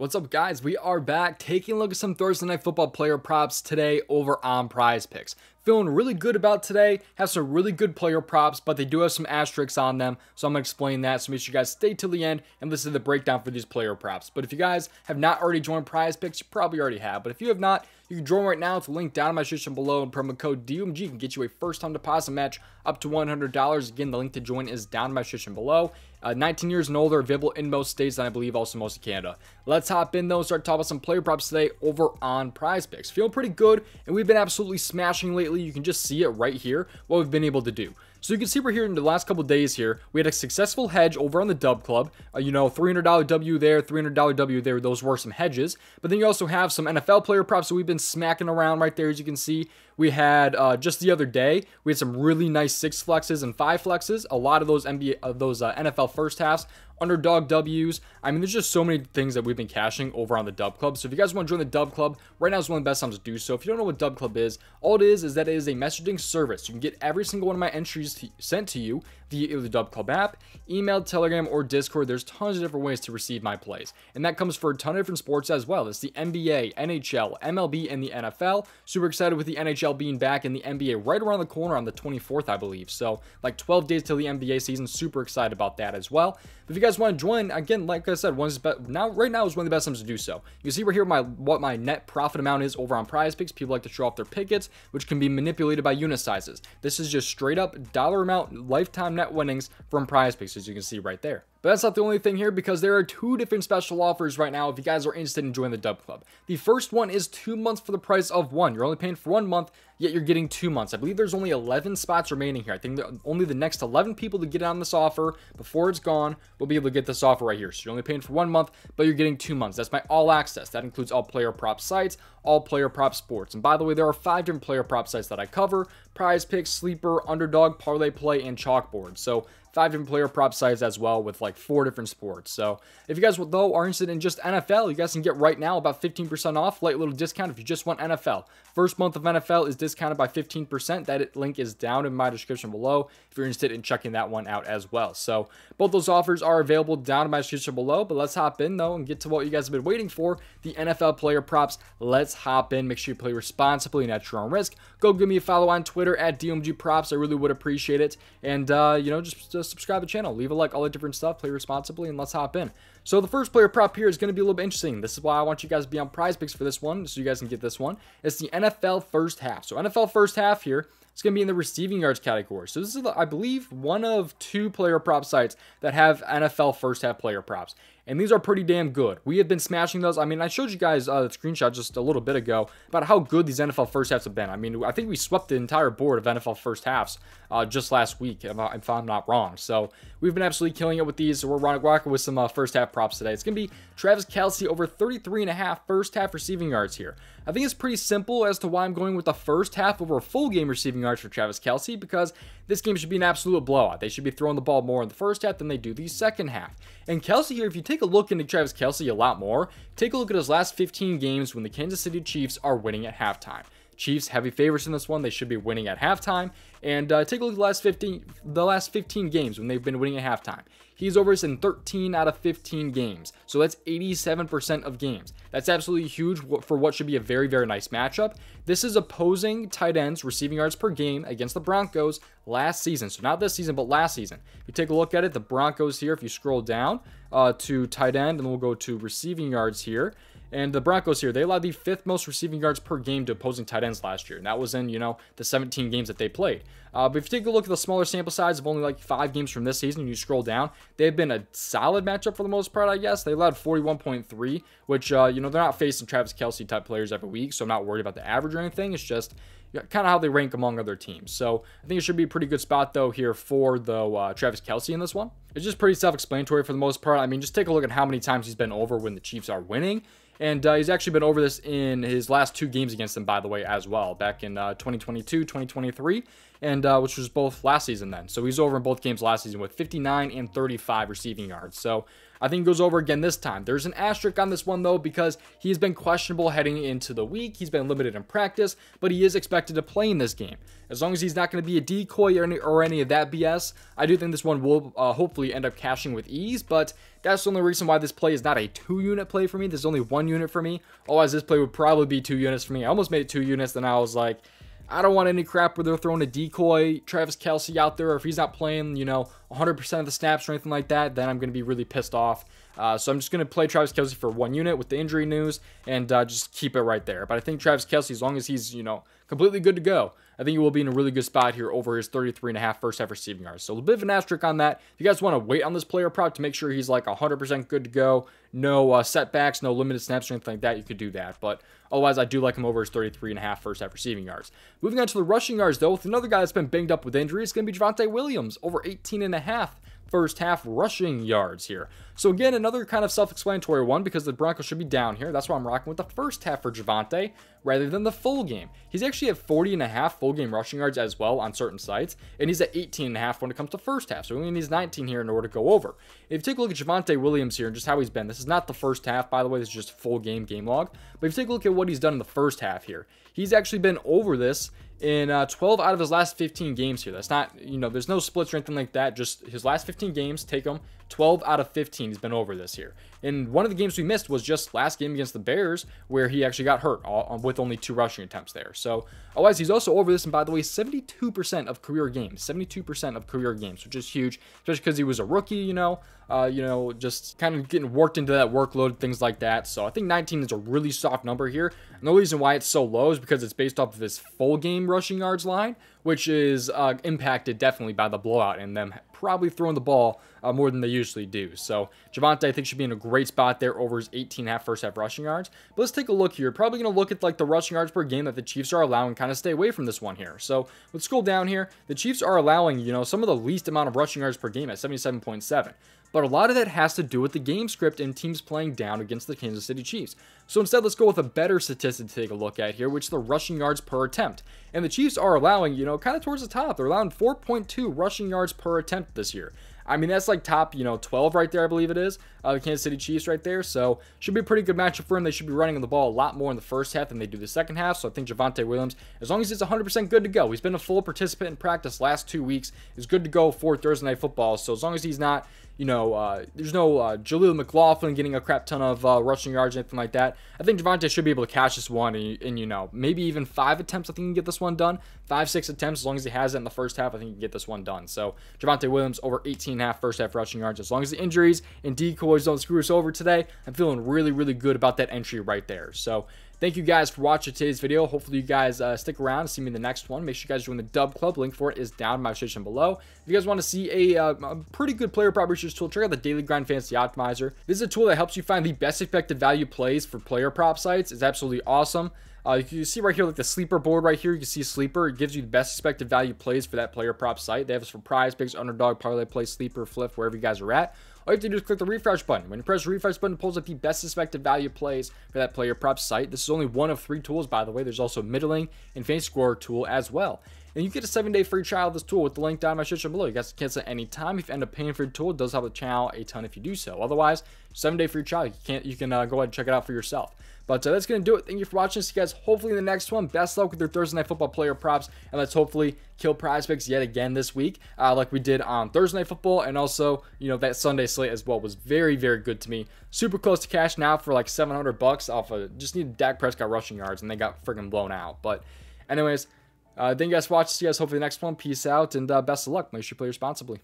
What's up, guys? We are back taking a look at some Thursday Night Football player props today over on Prize Picks. Feeling really good about today. Have some really good player props, but they do have some asterisks on them, so I'm going to explain that. So make sure you guys stay till the end and listen to the breakdown for these player props. But if you guys have not already joined Prize Picks, you probably already have. But if you have not, you can join right now. It's a link down in my description below, and promo code DOMG can get you a first-time deposit match up to $100. Again, the link to join is down in my description below. Uh, 19 years and older, available in most states, and I believe also most of Canada. Let's hop in though and start talking about some player props today over on Prize Picks. Feeling pretty good, and we've been absolutely smashing lately. You can just see it right here, what we've been able to do. So you can see we're here in the last couple days here. We had a successful hedge over on the Dub Club. Uh, you know, $300 W there, $300 W there. Those were some hedges. But then you also have some NFL player props that we've been smacking around right there, as you can see. We had uh, just the other day, we had some really nice six flexes and five flexes. A lot of those NBA, uh, those uh, NFL first halves underdog W's. I mean, there's just so many things that we've been cashing over on the Dub Club. So if you guys want to join the Dub Club, right now is one of the best times to do so. If you don't know what Dub Club is, all it is is that it is a messaging service. You can get every single one of my entries to, sent to you via the Dub Club app, email, Telegram, or Discord. There's tons of different ways to receive my plays. And that comes for a ton of different sports as well. It's the NBA, NHL, MLB, and the NFL. Super excited with the NHL being back and the NBA right around the corner on the 24th, I believe. So like 12 days till the NBA season. Super excited about that as well. But if you guys want to join, again, like I said, one's be- now right now is one of the best times to do so. You can see right here my what my net profit amount is over on Prize Picks. People like to show off their pickets, which can be manipulated by unit sizes. This is just straight up dollar amount lifetime net winnings from Prize Picks, as you can see right there. But that's not the only thing here because there are two different special offers right now if you guys are interested in joining the Dub Club. The first one is two months for the price of one. You're only paying for one month, yet you're getting two months. I believe there's only 11 spots remaining here. I think only the next 11 people to get on this offer before it's gone will be able to get this offer right here. So you're only paying for one month, but you're getting two months. That's my all access. That includes all player prop sites, all player prop sports. And by the way, there are five different player prop sites that I cover prize picks, sleeper, underdog, parlay play, and chalkboard. So five different player prop sites as well with like four different sports. So if you guys though are interested in just NFL, you guys can get right now about 15% off, light little discount if you just want NFL. First month of NFL is discounted by 15%. That link is down in my description below if you're interested in checking that one out as well. So both those offers are available down in my description below. But let's hop in though and get to what you guys have been waiting for, the NFL player props. Let's hop in. Make sure you play responsibly and at your own risk. Go give me a follow on Twitter at DOMG Props. I really would appreciate it. And uh, you know, just, just subscribe to the channel, leave a like, all the different stuff, play responsibly, and let's hop in. So the first player prop here is going to be a little bit interesting. This is why I want you guys to be on prize picks for this one, so you guys can get this one. It's the NFL first half. So NFL first half here, it's going to be in the receiving yards category. So this is, I believe, one of two player prop sites that have NFL first half player props. And these are pretty damn good. We have been smashing those. I mean, I showed you guys uh, the screenshot just a little bit ago about how good these NFL first halves have been. I mean, I think we swept the entire board of NFL first halves uh, just last week, if, I, am not wrong. So we've been absolutely killing it with these. So we're rocking with some uh, first half props today. It's going to be Travis Kelce over 33 and a half first half receiving yards here. I think it's pretty simple as to why I'm going with the first half over a full game receiving yards for Travis Kelce because this game should be an absolute blowout. They should be throwing the ball more in the first half than they do the second half. And Kelce here, if you take a look into Travis Kelce a lot more, take a look at his last 15 games when the Kansas City Chiefs are winning at halftime. Chiefs heavy favorites in this one. They should be winning at halftime. And uh, take a look at the last 15, the last 15 games when they've been winning at halftime. He's over in 13 out of 15 games. So that's 87% of games. That's absolutely huge for what should be a very, very nice matchup. This is opposing tight ends receiving yards per game against the Broncos last season. So not this season, but last season. If you take a look at it, the Broncos here, if you scroll down uh, to tight end, and we'll go to receiving yards here. And the Broncos here, they allowed the fifth most receiving yards per game to opposing tight ends last year. And that was in, you know, the 17 games that they played. Uh, but if you take a look at the smaller sample size of only like five games from this season, and you scroll down, they've been a solid matchup for the most part, I guess. They allowed 41.3, which, uh, you know, they're not facing Travis Kelce type players every week, so I'm not worried about the average or anything. It's just kind of how they rank among other teams. So I think it should be a pretty good spot, though, here for the uh, Travis Kelce in this one. It's just pretty self explanatory for the most part. I mean, just take a look at how many times he's been over when the Chiefs are winning. And uh, he's actually been over this in his last two games against them, by the way, as well, back in uh, 2022, 2023, and uh, which was both last season then. So he's over in both games last season with 59 and 35 receiving yards. So I think he goes over again this time. There's an asterisk on this one though because he's been questionable heading into the week. He's been limited in practice, but he is expected to play in this game. As long as he's not going to be a decoy or any, or any of that BS, I do think this one will uh, hopefully end up cashing with ease, but that's the only reason why this play is not a two unit play for me. There's only one unit for me. Otherwise, this play would probably be two units for me. I almost made it two units, then I was like, I don't want any crap where they're throwing a decoy Travis Kelce out there, or if he's not playing, you know, 100% of the snaps or anything like that, then I'm going to be really pissed off. Uh, so I'm just going to play Travis Kelce for one unit with the injury news and uh, just keep it right there. But I think Travis Kelce, as long as he's, you know, completely good to go, I think he will be in a really good spot here over his 33 and a half first half receiving yards. So a little bit of an asterisk on that. If you guys want to wait on this player prop to make sure he's like 100% good to go, no uh, setbacks, no limited snaps or anything like that, you could do that. But otherwise, I do like him over his 33 and a half first half receiving yards. Moving on to the rushing yards, though, with another guy that's been banged up with injury, it's going to be Javonte Williams, over 18 and a half first half rushing yards here. So again, another kind of self-explanatory one because the Broncos should be down here. That's why I'm rocking with the first half for Javonte rather than the full game. He's actually at 40 and a half full game rushing yards as well on certain sites, and he's at 18 and a half when it comes to first half. So he only needs 19 here in order to go over. If you take a look at Javonte Williams here and just how he's been, this is not the first half, by the way, this is just full game game log. But if you take a look at what he's done in the first half here, he's actually been over this in uh, 12 out of his last 15 games here. That's not, you know, there's no splits or anything like that. Just his last 15 games, take them. 12 out of 15 he's been over this year. And one of the games we missed was just last game against the Bears, where he actually got hurt all, with only two rushing attempts there. So, otherwise, he's also over this. And by the way, 72% of career games, 72% of career games, which is huge, especially because he was a rookie, you know, uh, you know, just kind of getting worked into that workload, things like that. So I think 19 is a really soft number here. And the reason why it's so low is because it's based off of his full game rushing yards line, which is uh, impacted definitely by the blowout and them probably throwing the ball uh, more than they usually do. So Javonte, I think, should be in a great spot there over his 18 half first half rushing yards. But let's take a look here. Probably going to look at like the rushing yards per game that the Chiefs are allowing, kind of stay away from this one here. So let's scroll down here. The Chiefs are allowing, you know, some of the least amount of rushing yards per game at 77.7. But a lot of that has to do with the game script and teams playing down against the Kansas City Chiefs. So instead, let's go with a better statistic to take a look at here, which is the rushing yards per attempt. And the Chiefs are allowing, you know, kind of towards the top. They're allowing 4.2 rushing yards per attempt this year. I mean, that's like top, you know, 12 right there, I believe it is. Uh, the Kansas City Chiefs right there. So, should be a pretty good matchup for him. They should be running the ball a lot more in the first half than they do the second half. So, I think Javonte Williams, as long as he's 100% good to go, he's been a full participant in practice last two weeks, is good to go for Thursday Night Football. So, as long as he's not, you know, uh, there's no uh, Jaleel McLaughlin getting a crap ton of uh, rushing yards, anything like that. I think Javonte should be able to catch this one, and, and, you know, maybe even five attempts. I think he can get this one done. Five, six attempts, as long as he has it in the first half, I think he can get this one done. So Javonte Williams over 18 half first half rushing yards. As long as the injuries and decoys don't screw us over today, I'm feeling really, really good about that entry right there. So Thank you guys for watching today's video. Hopefully you guys uh, stick around see me in the next one. Make sure you guys join the Dub Club. Link for it is down in my description below. If you guys want to see a, uh, a pretty good player prop research tool, check out the Daily Grind Fantasy Optimizer. This is a tool that helps you find the best expected value plays for player prop sites. It's absolutely awesome. Uh, you can see right here, like the sleeper board right here, you can see sleeper. It gives you the best expected value plays for that player prop site. They have this for prize picks, underdog, parlay play, sleeper, flip, wherever you guys are at. All you have to do is click the refresh button. When you press the refresh button, it pulls up the best expected value plays for that player prop site. This is only one of three tools, by the way. There's also middling and fantasy score tool as well. And you get a seven day free trial of this tool with the link down in my description below. You guys can cancel at any time. If you end up paying for the tool, it does help the channel a ton if you do so. Otherwise, seven day free trial. You can't. You can uh, go ahead and check it out for yourself. But uh, that's going to do it. Thank you for watching. See you guys hopefully in the next one. Best luck with your Thursday Night Football player props. And let's hopefully kill PrizePicks yet again this week, uh, like we did on Thursday Night Football. And also, you know, that Sunday slate as well was very, very good to me. Super close to cash now for like 700 bucks off of just needed Dak Prescott rushing yards, and they got freaking blown out. But, anyways, uh, thank you guys for watching. See you guys hopefully the next one. Peace out and uh, best of luck. Make sure you play responsibly.